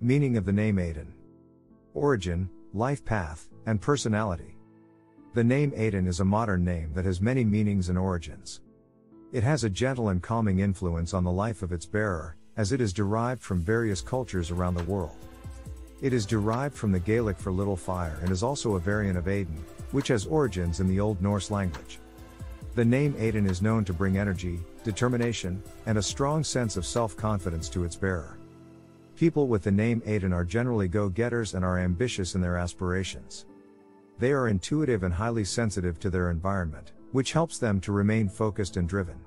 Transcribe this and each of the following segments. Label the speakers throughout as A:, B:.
A: Meaning of the name Ayden. Origin, life path, and personality. The name Ayden is a modern name that has many meanings and origins. It has a gentle and calming influence on the life of its bearer, as it is derived from various cultures around the world. It is derived from the Gaelic for little fire and is also a variant of Aiden, which has origins in the Old Norse language. The name Ayden is known to bring energy, determination, and a strong sense of self confidence to its bearer. People with the name Ayden are generally go getters and are ambitious in their aspirations. They are intuitive and highly sensitive to their environment, which helps them to remain focused and driven.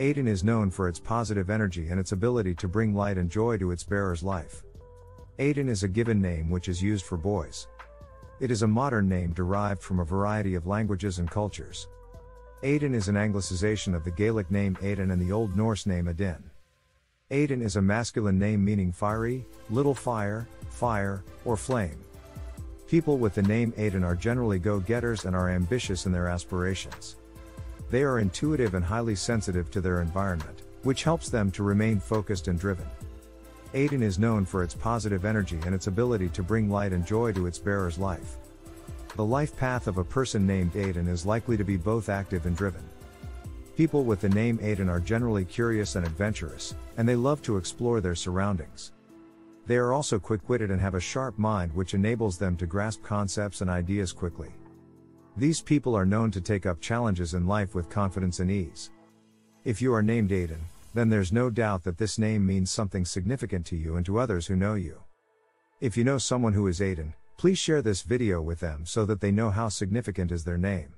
A: Ayden is known for its positive energy and its ability to bring light and joy to its bearer's life. Ayden is a given name which is used for boys. It is a modern name derived from a variety of languages and cultures. Ayden is an anglicization of the Gaelic name Aidan and the Old Norse name Adin. Ayden is a masculine name meaning fiery, little fire, fire, or flame. People with the name Ayden are generally go getters and are ambitious in their aspirations. They are intuitive and highly sensitive to their environment, which helps them to remain focused and driven. Ayden is known for its positive energy and its ability to bring light and joy to its bearer's life. The life path of a person named Ayden is likely to be both active and driven. People with the name Ayden are generally curious and adventurous, and they love to explore their surroundings. They are also quick witted and have a sharp mind which enables them to grasp concepts and ideas quickly. These people are known to take up challenges in life with confidence and ease. If you are named Ayden, then there's no doubt that this name means something significant to you and to others who know you. If you know someone who is Ayden, please share this video with them so that they know how significant is their name.